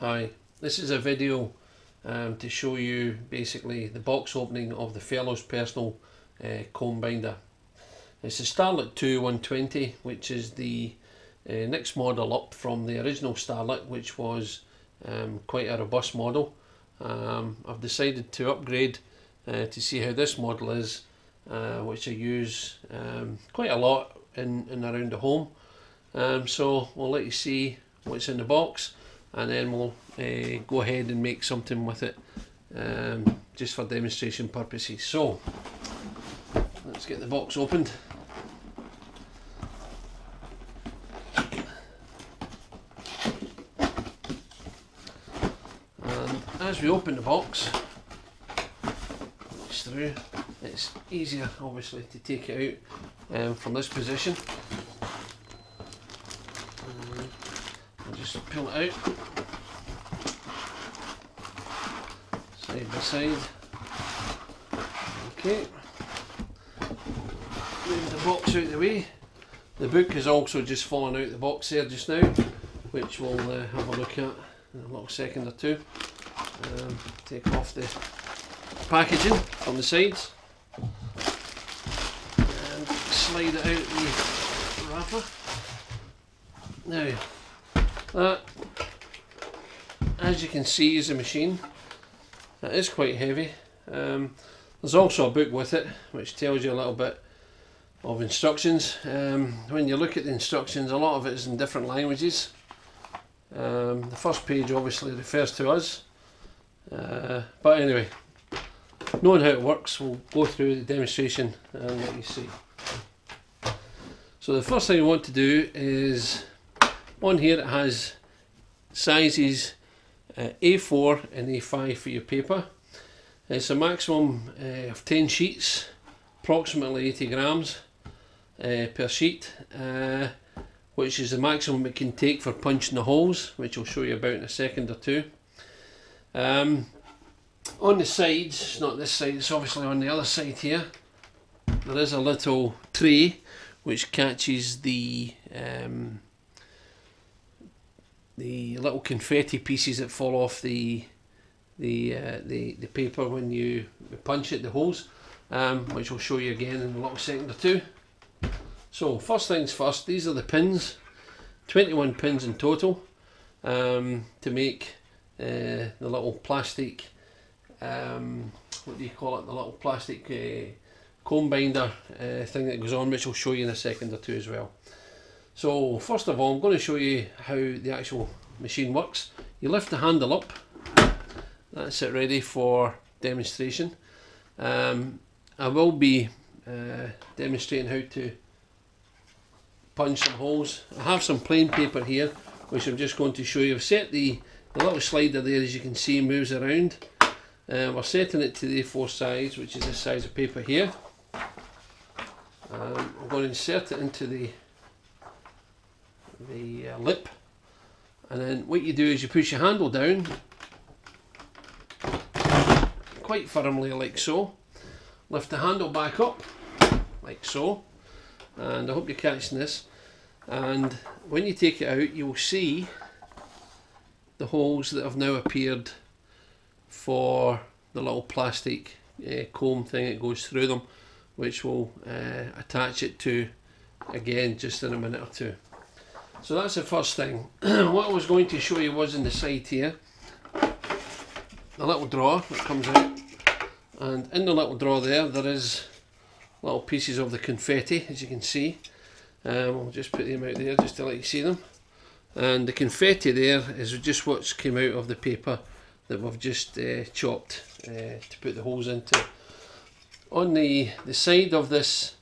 Hi, this is a video um, to show you basically the box opening of the Fellowes Personal uh, comb binder. It's the Starlet 2 120 which is the uh, next model up from the original Starlet which was um, quite a robust model. Um, I've decided to upgrade uh, to see how this model is uh, which I use um, quite a lot in and around the home. Um, so we'll let you see what's in the box and then we'll uh, go ahead and make something with it um, just for demonstration purposes. So let's get the box opened. And as we open the box, it's through, it's easier obviously to take it out um, from this position. Just pull it out. Side by side. Okay. Move the box out of the way. The book is also just fallen out of the box there just now which we'll uh, have a look at in a little second or two. Um, take off the packaging from the sides. And slide it out the wrapper. Now that, as you can see, is a machine. It is quite heavy. Um, there's also a book with it, which tells you a little bit of instructions. Um, when you look at the instructions, a lot of it is in different languages. Um, the first page obviously refers to us. Uh, but anyway, knowing how it works, we'll go through the demonstration and let you see. So the first thing you want to do is on here it has sizes uh, A4 and A5 for your paper. It's a maximum uh, of 10 sheets, approximately 80 grams uh, per sheet, uh, which is the maximum it can take for punching the holes, which I'll show you about in a second or two. Um, on the sides, it's not this side, it's obviously on the other side here, there is a little tray which catches the um, the little confetti pieces that fall off the the uh, the, the paper when you punch it, the holes, um, which I'll show you again in a little second or two. So first things first, these are the pins, 21 pins in total um, to make uh, the little plastic, um, what do you call it, the little plastic uh, comb binder uh, thing that goes on, which I'll show you in a second or two as well. So first of all I'm going to show you how the actual machine works. You lift the handle up, that's it ready for demonstration. Um, I will be uh, demonstrating how to punch some holes. I have some plain paper here which I'm just going to show you. I've set the, the little slider there as you can see moves around. Uh, we're setting it to the A4 size which is the size of paper here. Um, I'm going to insert it into the the uh, lip. And then what you do is you push your handle down. Quite firmly like so. Lift the handle back up like so. And I hope you're catching this. And when you take it out you'll see the holes that have now appeared for the little plastic uh, comb thing that goes through them which will uh, attach it to again just in a minute or two so that's the first thing. what I was going to show you was in the side here, the little drawer that comes out. And in the little drawer there, there is little pieces of the confetti, as you can see. Um, I'll just put them out there just to let you see them. And the confetti there is just what's came out of the paper that we've just uh, chopped uh, to put the holes into. On the, the side of this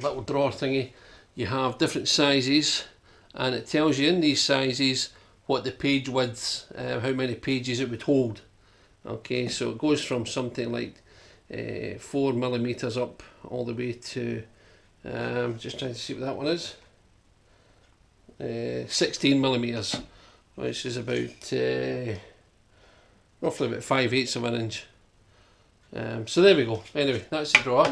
little drawer thingy, you have different sizes and it tells you in these sizes what the page widths, uh, how many pages it would hold. Okay, so it goes from something like uh, 4 millimeters up all the way to, um, just trying to see what that one is, uh, 16 millimeters, which is about uh, roughly about 5 eighths of an inch. Um, so there we go. Anyway, that's the drawer.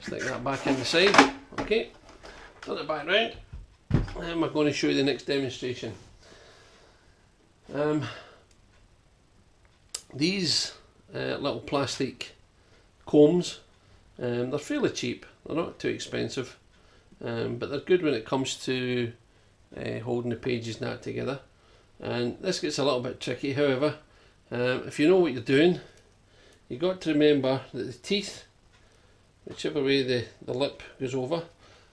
Stick that back in the side. Okay, turn it back round and we're going to show you the next demonstration. Um, these uh, little plastic combs, um, they're fairly cheap. They're not too expensive, um, but they're good when it comes to uh, holding the pages and that together. And this gets a little bit tricky. However, um, if you know what you're doing, you've got to remember that the teeth, whichever way the, the lip goes over,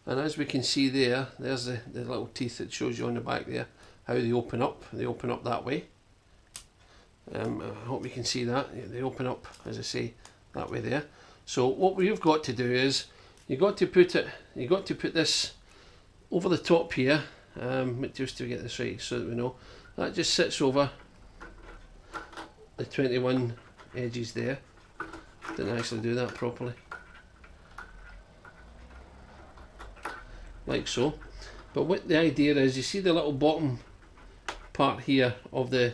and as we can see there, there's the, the little teeth that shows you on the back there, how they open up. They open up that way. Um, I hope you can see that. They open up, as I say, that way there. So what we've got to do is, you've got to put it, you've got to put this over the top here, um, just to get this right so that we know. That just sits over the 21 edges there. Didn't actually do that properly. Like so. But what the idea is, you see the little bottom part here of the,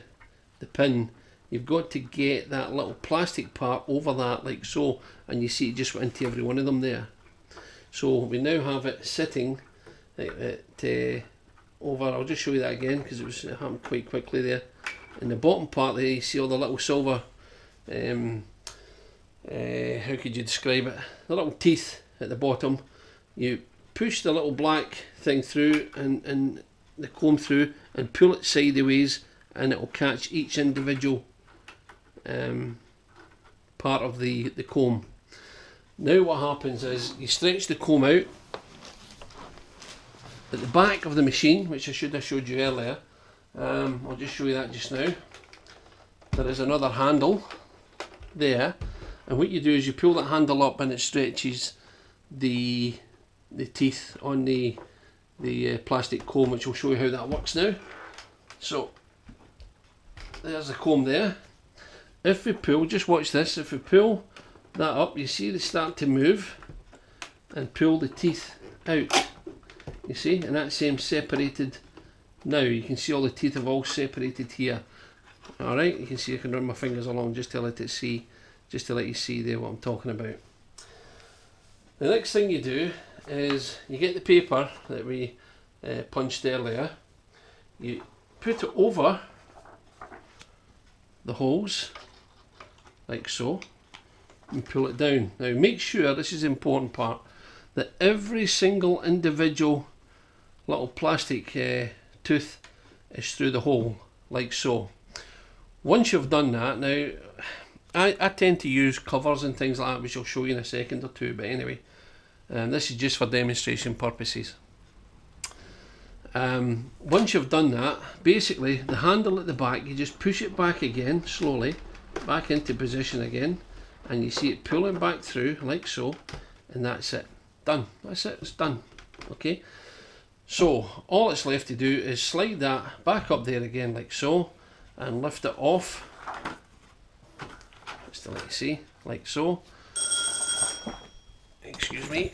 the pin, you've got to get that little plastic part over that like so, and you see it just went into every one of them there. So we now have it sitting at, uh, over, I'll just show you that again because it was it happened quite quickly there. In the bottom part there you see all the little silver, um, uh, how could you describe it, the little teeth at the bottom. You push the little black thing through and, and the comb through and pull it sideways and it will catch each individual um, part of the, the comb. Now what happens is you stretch the comb out at the back of the machine, which I should have showed you earlier, um, I'll just show you that just now. There is another handle there, and what you do is you pull that handle up and it stretches the the teeth on the the uh, plastic comb, which will show you how that works now. So there's the comb there. If we pull, just watch this. If we pull that up, you see they start to move and pull the teeth out you see and that same separated now you can see all the teeth have all separated here alright you can see I can run my fingers along just to let it see just to let you see there what I'm talking about the next thing you do is you get the paper that we uh, punched earlier. You put it over the holes like so and pull it down. Now make sure this is the important part that every single individual little plastic uh, tooth is through the hole like so. Once you've done that, now I, I tend to use covers and things like that which I'll show you in a second or two but anyway um, this is just for demonstration purposes. Um, once you've done that, basically the handle at the back, you just push it back again slowly, back into position again, and you see it pulling back through like so, and that's it. Done. That's it. It's done. Okay. So all it's left to do is slide that back up there again like so and lift it off just to let you see like so excuse me